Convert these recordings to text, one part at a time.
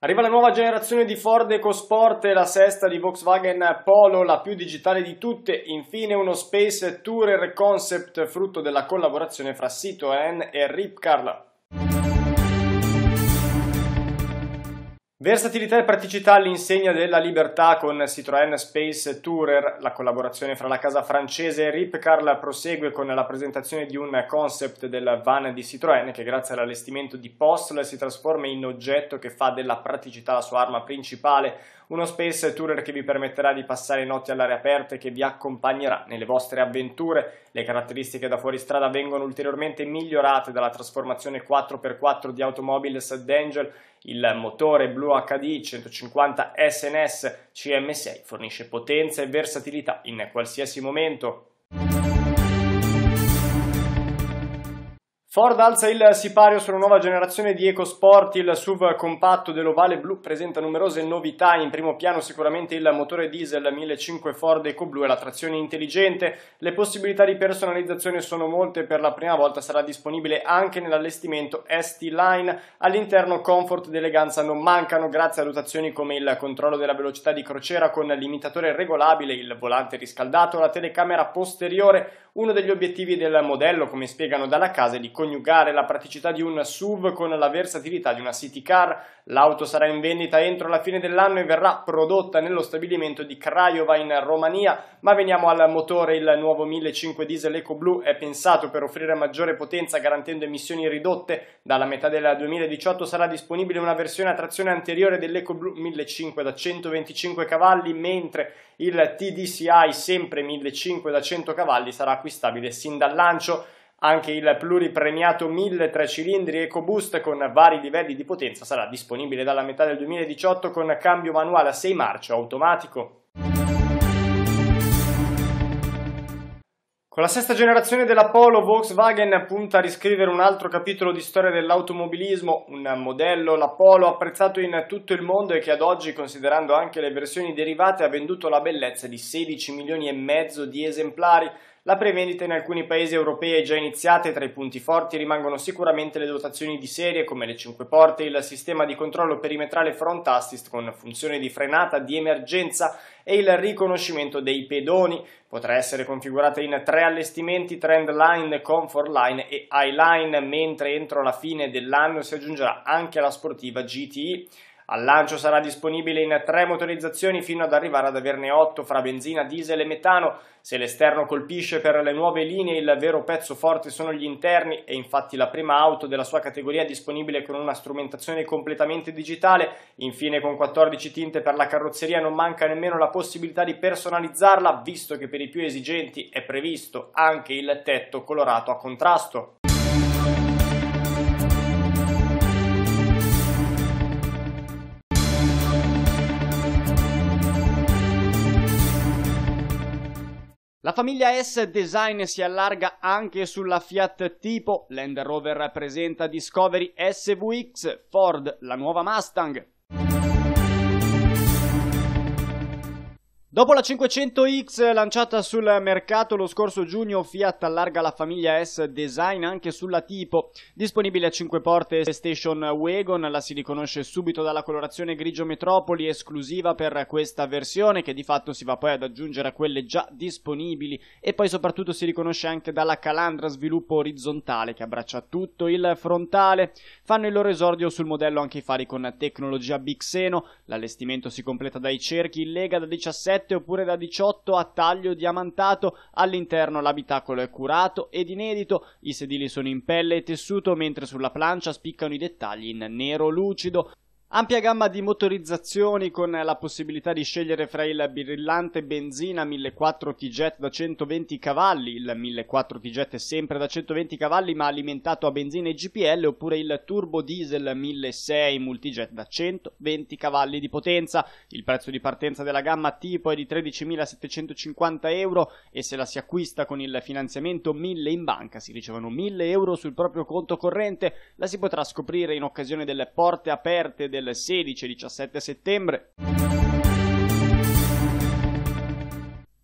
Arriva la nuova generazione di Ford EcoSport la sesta di Volkswagen Polo, la più digitale di tutte. Infine uno Space Tourer Concept frutto della collaborazione fra Citroën e Ripcar. Versatilità e praticità all'insegna della libertà con Citroën Space Tourer. La collaborazione fra la casa francese Ripcar prosegue con la presentazione di un concept del van di Citroën che grazie all'allestimento di Postle si trasforma in oggetto che fa della praticità la sua arma principale. Uno Space Tourer che vi permetterà di passare notti all'aria aperta e che vi accompagnerà nelle vostre avventure. Le caratteristiche da fuoristrada vengono ulteriormente migliorate dalla trasformazione 4x4 di Automobiles D'Angel il motore Blue HD 150 SNS CM6 fornisce potenza e versatilità in qualsiasi momento. Ford alza il sipario sulla nuova generazione di EcoSport, il SUV compatto dell'ovale blu presenta numerose novità, in primo piano sicuramente il motore diesel 1500 Ford EcoBlue e la trazione intelligente, le possibilità di personalizzazione sono molte, per la prima volta sarà disponibile anche nell'allestimento ST Line, all'interno comfort ed eleganza non mancano grazie a dotazioni come il controllo della velocità di crociera con limitatore regolabile, il volante riscaldato, la telecamera posteriore, uno degli obiettivi del modello, come spiegano dalla casa, di coniugare la praticità di un SUV con la versatilità di una city car. L'auto sarà in vendita entro la fine dell'anno e verrà prodotta nello stabilimento di Craiova in Romania. Ma veniamo al motore, il nuovo 1500 diesel EcoBlue è pensato per offrire maggiore potenza garantendo emissioni ridotte. Dalla metà del 2018 sarà disponibile una versione a trazione anteriore dell'EcoBlue 1500 da 125 cavalli, mentre il TDCi sempre 1500 da 100 cavalli sarà acquistabile sin dal lancio. Anche il pluripremiato 1000 3 cilindri EcoBoost con vari livelli di potenza sarà disponibile dalla metà del 2018 con cambio manuale a 6 marce automatico. Con la sesta generazione della Polo, Volkswagen punta a riscrivere un altro capitolo di storia dell'automobilismo, un modello, la Polo, apprezzato in tutto il mondo e che ad oggi, considerando anche le versioni derivate, ha venduto la bellezza di 16 milioni e mezzo di esemplari, la prevendita in alcuni paesi europei è già iniziata e tra i punti forti rimangono sicuramente le dotazioni di serie come le 5 porte, il sistema di controllo perimetrale front assist con funzione di frenata di emergenza e il riconoscimento dei pedoni. Potrà essere configurata in tre allestimenti Trendline, Comfort Line e Highline, mentre entro la fine dell'anno si aggiungerà anche la sportiva GTI. Al lancio sarà disponibile in tre motorizzazioni fino ad arrivare ad averne 8 fra benzina, diesel e metano. Se l'esterno colpisce per le nuove linee, il vero pezzo forte sono gli interni e infatti la prima auto della sua categoria è disponibile con una strumentazione completamente digitale. Infine con 14 tinte per la carrozzeria non manca nemmeno la possibilità di personalizzarla, visto che per i più esigenti è previsto anche il tetto colorato a contrasto. La famiglia S Design si allarga anche sulla Fiat Tipo, Land Rover presenta Discovery SVX, Ford la nuova Mustang, Dopo la 500X lanciata sul mercato lo scorso giugno, Fiat allarga la famiglia S Design anche sulla tipo. Disponibile a 5 porte Station Wagon, la si riconosce subito dalla colorazione grigio metropoli, esclusiva per questa versione, che di fatto si va poi ad aggiungere a quelle già disponibili. E poi soprattutto si riconosce anche dalla calandra sviluppo orizzontale, che abbraccia tutto il frontale. Fanno il loro esordio sul modello anche i fari con tecnologia Bixeno. L'allestimento si completa dai cerchi in lega da 17 17 oppure da 18 a taglio diamantato, all'interno l'abitacolo è curato ed inedito, i sedili sono in pelle e tessuto mentre sulla plancia spiccano i dettagli in nero lucido, Ampia gamma di motorizzazioni con la possibilità di scegliere fra il brillante benzina 1400 T-Jet da 120 cavalli, il 1400 T-Jet è sempre da 120 cavalli ma alimentato a benzina e GPL, oppure il turbo diesel 1600 Multijet da 120 cavalli di potenza. Il prezzo di partenza della gamma tipo è di 13.750 euro e se la si acquista con il finanziamento 1000 in banca si ricevono 1000 euro sul proprio conto corrente. La si potrà scoprire in occasione delle porte aperte del del 16 e 17 settembre.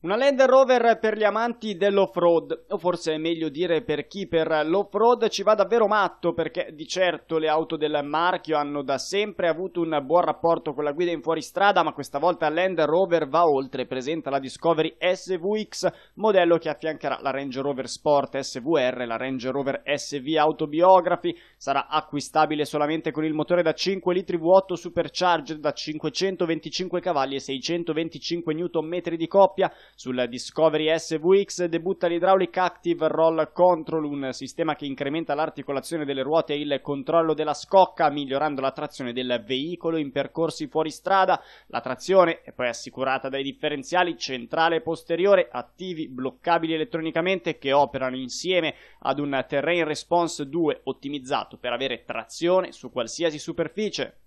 Una Land Rover per gli amanti dell'off-road, o forse è meglio dire per chi per l'off-road ci va davvero matto, perché di certo le auto del marchio hanno da sempre avuto un buon rapporto con la guida in fuoristrada, ma questa volta Land Rover va oltre, presenta la Discovery SVX, modello che affiancherà la Range Rover Sport SVR e la Range Rover SV Autobiography, sarà acquistabile solamente con il motore da 5 litri V8 supercharged da 525 cavalli e 625 Nm di coppia, sul Discovery SVX debutta l'Hydraulic Active Roll Control, un sistema che incrementa l'articolazione delle ruote e il controllo della scocca, migliorando la trazione del veicolo in percorsi fuori strada. La trazione è poi assicurata dai differenziali centrale e posteriore attivi, bloccabili elettronicamente, che operano insieme ad un Terrain Response 2 ottimizzato per avere trazione su qualsiasi superficie.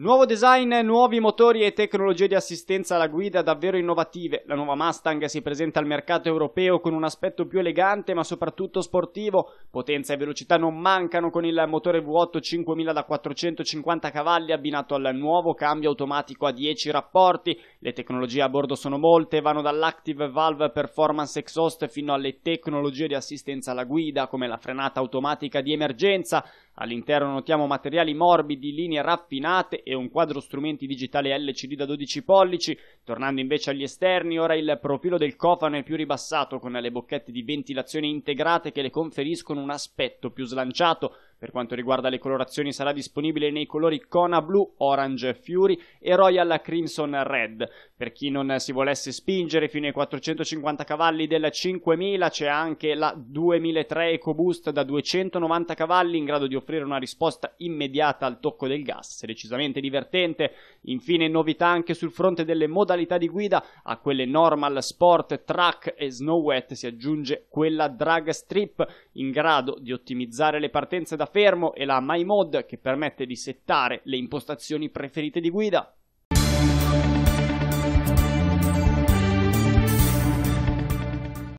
Nuovo design, nuovi motori e tecnologie di assistenza alla guida davvero innovative. La nuova Mustang si presenta al mercato europeo con un aspetto più elegante ma soprattutto sportivo. Potenza e velocità non mancano con il motore V8 5000 da 450 cavalli abbinato al nuovo cambio automatico a 10 rapporti. Le tecnologie a bordo sono molte, vanno dall'Active Valve Performance Exhaust fino alle tecnologie di assistenza alla guida come la frenata automatica di emergenza. All'interno notiamo materiali morbidi, linee raffinate e un quadro strumenti digitali LCD da 12 pollici. Tornando invece agli esterni, ora il profilo del cofano è più ribassato con le bocchette di ventilazione integrate che le conferiscono un aspetto più slanciato. Per quanto riguarda le colorazioni sarà disponibile nei colori Kona Blue, Orange Fury e Royal Crimson Red. Per chi non si volesse spingere fino ai 450 cavalli del 5000 c'è anche la 2003 EcoBoost da 290 cavalli in grado di offrire una risposta immediata al tocco del gas, decisamente divertente. Infine novità anche sul fronte delle modalità di guida, a quelle normal, sport, track e snow wet si aggiunge quella drag strip in grado di ottimizzare le partenze da fermo e la My Mode che permette di settare le impostazioni preferite di guida.